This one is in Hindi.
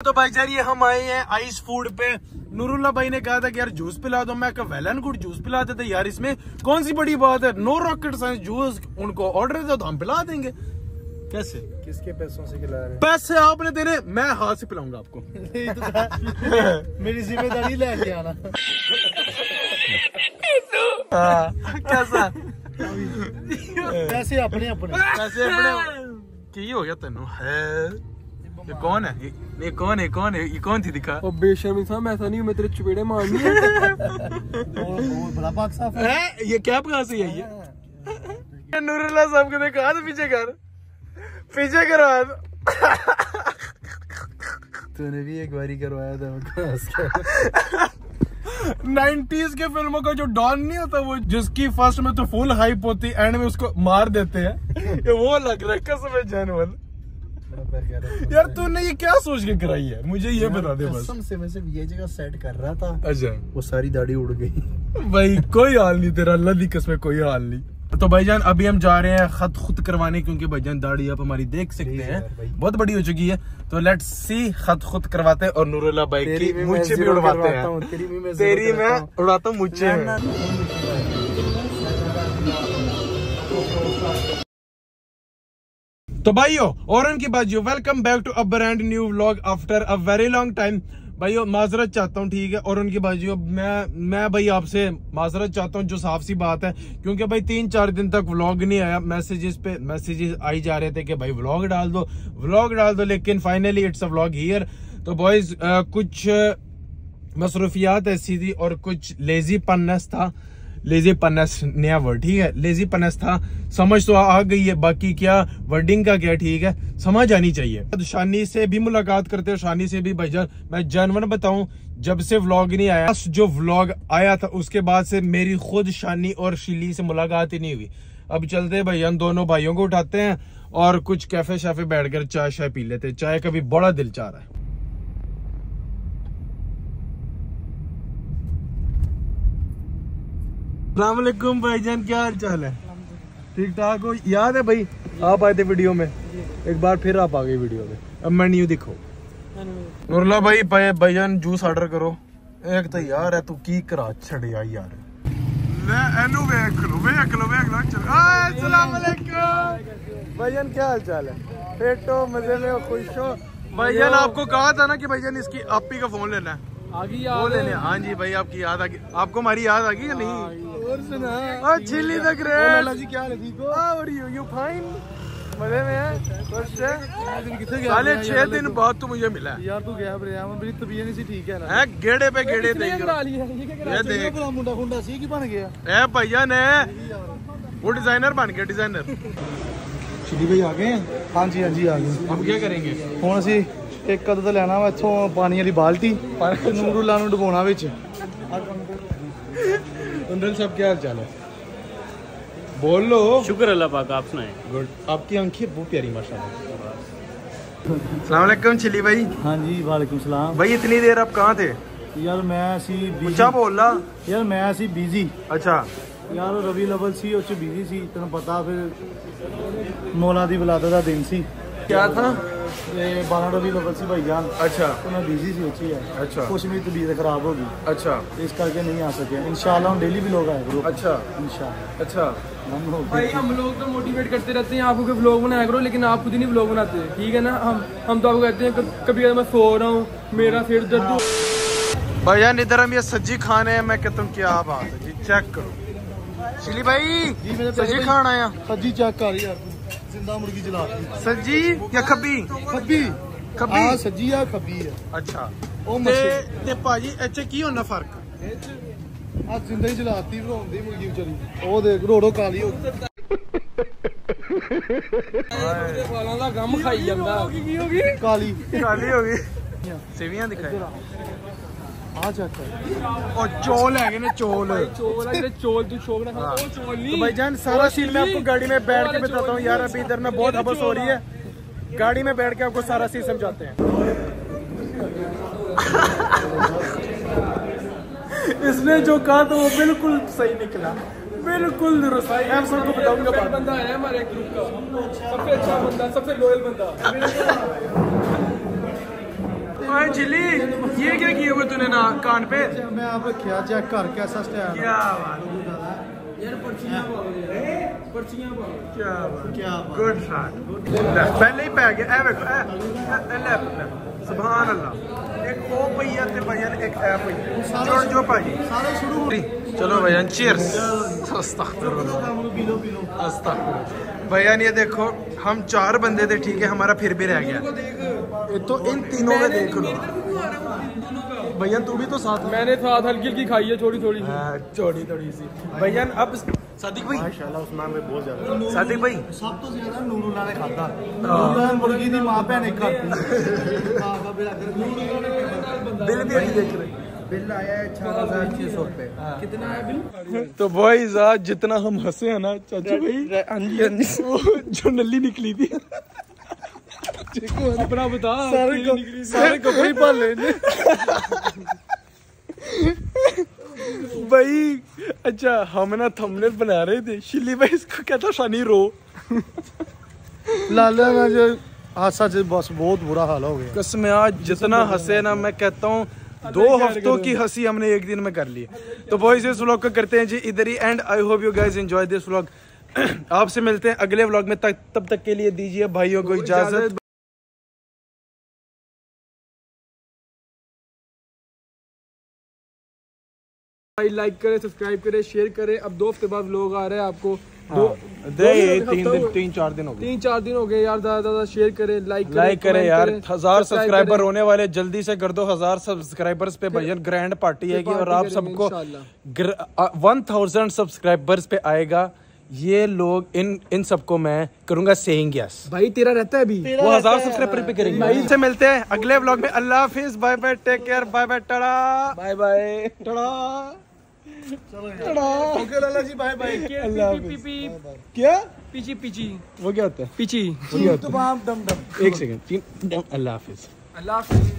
तो भाई जान ये हम आए हैं आइस फ़ूड पे। नूरुल्ला भाई ने कहा था कि यार जूस पिला दो। मैं वेल एंड गुड जूस पिला देते यार इसमें। कौन सी बड़ी बात है? नो रॉकेट साइंस जूस उनको ऑर्डर दो तो हम पिला देंगे। कैसे? किसके पैसों से खिला रहे पैसे आपने देने मैं हाथ से पिलाऊँगा आपको। मेरी ज़िम्मेदारी लेके आना। कैसा? पैसे अपने अपने। पैसे अपने। की हो गया तेनू? है। ये कौन है? ये, ये कौन है? कौन है? ये कौन थी दिखा? और बेशर्मी था मैं ऐसा नहीं हूँ, मैं तेरे चुपेड़े मारनी। है? और बड़ा पाक साफ़ है ये? कैप कहाँ से आई है नूरुल्ला साहब को देखा तो पीछे कर। पीछे करवा तूने भी एक बारी करवाया था हंस के। फ़िल्मों का जो डॉन नहीं होता वो जिसकी फ़र्स्ट में तो फुल हाइप होती एंड में उसको मार देते हैं। ये वो लग रहा है कसम है जानवर। यार तूने ये क्या सोच के कराई है? मुझे ये बता दे बस। से मैं सिर्फ़ ये जगह सेट कर रहा था अच्छा। वो सारी दाढ़ी उड़ गई। भाई कोई हाल नहीं तेरा अल्लाह दी कसम कोई हाल नहीं। तो भाईजान अभी हम जा रहे हैं खत खुद करवाने क्योंकि भाईजान दाढ़ी आप हमारी देख सकते हैं। बहुत बड़ी हो चुकी है। तो लेट्स सी खत खुद करवाते हैं और नूरुल्ला भाई की मुझे भी उड़वाते हैं। तेरी मैं। उड़ाता हूँ मुझे। तो भाइयों और की बाजियो welcome back to a brand new vlog after a very long time भाइयों, माजरत चाहता हूँ, ठीक है? और उनकी बाजियो, मैं मैं भाई आपसे माजरत चाहता हूँ, जो साफ़ सी बात है, क्योंकि भाई तीन चार दिन तक व्लॉग नहीं आया। मैसेजेस पे मैसेजेस आई जा रहे थे कि भाई व्लॉग डाल दो व्लॉग डाल दो, लेकिन finally it's a vlog here तो बॉयज़ कुछ मसरूफियात ऐसी थी और कुछ लेजी पन्नस था। लेजी पन्नस नया वर्ड ठीक है? लेजी पन्नस था, समझ तो आ गई है, बाकी क्या? वर्डिंग का क्या ठीक है? समझ आनी चाहिए। तो शानी से भी मुलाकात करते हो, शानी से भी भाईजान मैं जानवर बताऊँ, जब से व्लॉग नहीं आया जो व्लॉग आया था, उसके बाद से मेरी खुद शानी और शिली से मुलाकात ही नहीं हुई। अब चलते भैया दोनों भाइयों को उठाते हैं और कुछ कैफ़े शैफे बैठकर चाय शाय पी लेते चाय का भी बड़ा दिल चाह रहा है। सलामकुम भाईजान क्या हाल चाल है? ठीक ठाक हो? याद है भाई, आप आए थे वीडियो में? एक बार फिर आप आ गए वीडियो में। अब मेन्यू दिखो नूरला भाई भाई भाईजान जूस ऑर्डर करो। एक तो यार है, तू की करा छड़िया यार। ले, एनु भाईजान क्या हाल चाल। है? में हो आपको कहा था ना कि भाईजान इसकी आप ही का फ़ोन लेना है। आ गई याद। हाँ जी भाई आपकी याद आ गई। आपको हमारी याद आ गई या नहीं? हाँ, और सुना। और चिल्ली द ग्रेट। जी क्या लगी को हाँ, और यू यू फाइन मज़े में है? साले छह दिन बाद तू मुझे मिला यार तू गया बरे यार मेरी तबीयत नहीं सी ठीक है ना। है गेड़े पे गेड़े दे ये देख। मुंडा खुंडा सी की बन गया? ए भैया ने। वो डिज़ाइनर बन गया डिज़ाइनर। श्री भाई आ गए हाँ जी हाँ जी आ गए। अब क्या करेंगे? कौन सी? ਇੱਕ ਕਦ ਤਾਂ ਲੈਣਾ ਵਾ ਇੱਥੋਂ ਪਾਣੀ ਵਾਲੀ ਬਾਲਟੀ ਤੇ ਨੂਰੁੱਲਾ ਨੂੰ ਡੁਬੋਣਾ ਵਿੱਚ कुंदन साहब क्या हाल चाल है बोल लो शुक्र अल्लाह पाक आप सुनाए गुड आपकी आंखें बहुत प्यारी माशाल्लाह सलामकुम चिली भाई ਹਾਂਜੀ ਵਾਲੇਕੁਮ ਸਲਾਮ भाई इतनी देर आप कहाँ थे ਯਾਰ ਮੈਂ ਸੀ ऊंचा बोल ला ਯਾਰ ਮੈਂ ਸੀ ਬਿਜ਼ੀ अच्छा ਯਾਰ ਉਹ ਰਵੀ ਲਵਲ ਸੀ ਉਹ ਚ ਬਿਜ਼ੀ ਸੀ ਤੈਨੂੰ ਪਤਾ ਫਿਰ ਮੌਲਾ ਦੀ ਬਲਾਦਤ ਦਾ ਦਿਨ ਸੀ क्या था आपको व्लॉग बनाया करो लेकिन आप खुद ही नहीं ब्लॉग बनाते ठीक है ना हम हम तो आपको कहते हैं कभी कभी मैं सो रहा हूँ मेरा फिर दर्द भाई यार इधर हम ये सज्जी खाने हैं मैं कहता हूँ क्या बात है जी चेक करो चिली भाई सज्जी खाना आया चेक कर यार ਜ਼ਿੰਦਾ ਮੁਰਗੀ ਜਲਾ ਦਿੱਤੀ ਸੱਜੀ ਜਾਂ ਖੱਬੀ? ਖੱਬੀ। ਖੱਬੀ? ਆ ਸੱਜੀ ਆ ਖੱਬੀ ਆ। ਅੱਛਾ। ਉਹ ਮੱਛੀ। ਤੇ ਭਾਜੀ ਇੱਥੇ ਕੀ ਹੋਣਾ ਫ਼ਰਕ? ਆ ਜ਼ਿੰਦਾ ਹੀ ਜਲਾਤੀ ਬਣਾਉਂਦੀ ਮੁਰਗੀ ਵਿਚਾਰੀ। ਉਹ ਦੇਖ ਰੋੜੋ ਕਾਲੀ ਹੋ ਗਈ। ਕਾਲੀ। ਕਾਲੀ ਹੋ ਗਈ। ਸੇਵੀਆਂ ਦਿਖਾਈ। ਆ ਚੈੱਕ ਕਰ और चोल है ना चोल चोल है जेह्ड़े चोल तू शौक ना खा वो चोल नहीं तो भाईजान सारा सीन मैं आपको गाड़ी में बैठ के बताता हूँ यार अभी इधर में बहुत हबस हो रही है गाड़ी में बैठ के आपको सारा सीन समझाते हैं इसने जो कहा तो वो बिल्कुल सही निकला बिल्कुल दुरुस्त मैं सबको बताऊंगा बाद में। बंदा है हमारे ग्रुप का सबसे अच्छा बंदा सबसे लॉयल बंदा ओए चिल्ली ये क्या किए हुए तूने ना कान पे? मैं आप रखिया चेक कर कैसा स्टाइल क्या बात यार पर्चियाँ पर्चियाँ क्या बात क्या बात गुड शॉट पहले ही पै गया। ए देखो ए ले सुभान अल्लाह एक ओ भैया ते भैया एक ए भैया। जोड़ जो भाई। सारे शुरू चलो भैया चीयर्स अस्तगफिरुल्लाह पी लो पी लो। अस्तगफिरुल्लाह। भैया ने देखो हम चार बंदे थे ठीक है हमारा फिर भी रह गया। तो इन तीनों में देख लो। भैया तू भी तो साथ मैंने साथ हल्की हल्की खाई है थोड़ी थोड़ी थोड़ी हाँ, थोड़ी सी। भैया अब सादिक भाई। माशाल्लाह उस्मान भाई बहुत ज़्यादा। सादिक भाई। सब तो ज़्यादा नूरुल्ला ने खाता। हाँ। नूरुल्ला मुर्गी दी माँ भैने खाती दिल भी देख रहे बिल आया है छह हज़ार छह सौ रुपए। हाँ। कितना आया बिल? तो भाई आज जितना हम हंसे हैं ना चाचू भाई हाँ जी हाँ जी। जो नली निकली थी। अपना बता सारे को, सारे कपड़े पा लेने भाई अच्छा हम ना थंबनेल बना रहे थे। शिली भाई इसको कहता शानी रो। लाल ना जो हादसा बस बहुत बुरा हाल हो गया। कसम आज जितना हंसे ना मैं कहता हूँ दो हफ्तों की हँसी हमने एक दिन में कर ली। तो बॉयज़ इस व्लॉग को करते हैं जी इधर ही and I hope you guys enjoy this vlog आपसे मिलते हैं अगले व्लॉग में तक तब तक के लिए दीजिए भाइयों को इजाज़त। लाइक करें सब्सक्राइब करें शेयर करें। अब दो हफ़्ते बाद लोग आ रहे हैं आपको। तीन हो- दिन चार दिन हो गए। तीन चार दिन हो गए यार ज़्यादा ज़्यादा शेयर करें लाइक लाइक करें यार हज़ार सब्सक्राइबर होने वाले जल्दी से कर दो हज़ार सब्सक्राइबर्स पे भैया ग्रैंड पार्टी आएगी और आप सबको वन थाउज़ेंड सब्सक्राइबर्स पे आएगा। ये लोग इन इन सबको मैं करूँगा सेइंग यस भाई तेरा रहता है अभी। वो हज़ार सब्सक्राइबर पे करेंगे। भाई से मिलते हैं अगले व्लॉग में। अल्लाह हाफिज bye bye take care bye bye tada bye bye tada okay Lala ji bye bye पीची पीची क्या? पीची पीची वो क्या होता पीची है? दम एक सेकंड। अल्लाह हाफिज। अल्लाह हाफिज़।